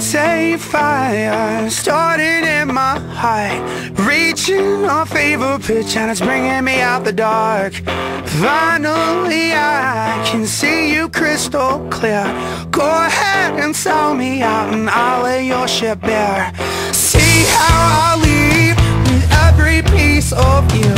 It's a fire starting in my heart Reaching a fever pitch and it's bringing me out the dark. Finally I can see you crystal clear. Go ahead and sell me out and I'll lay your ship bare. See how I leave with every piece of you.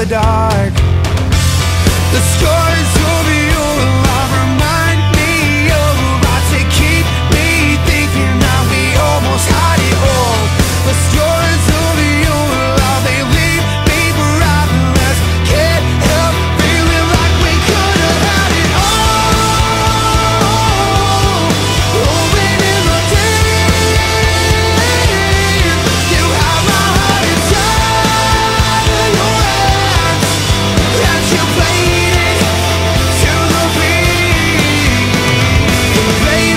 the dark. The score. play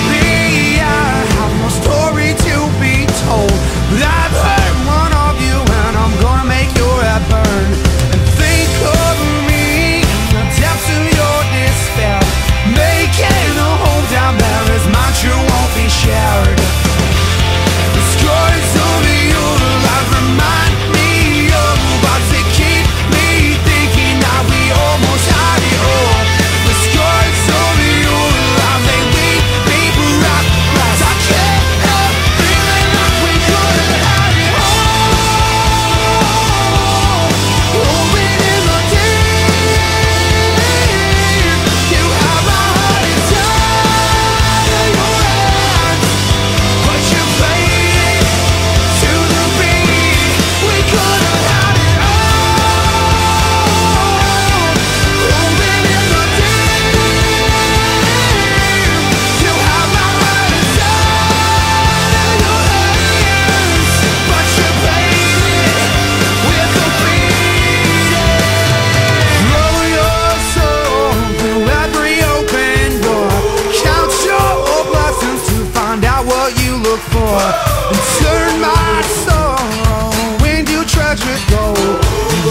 and turn my.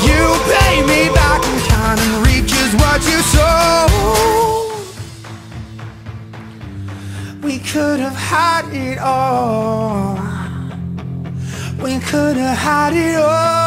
You pay me back in and what you sow. We could have had it all. We could have had it all.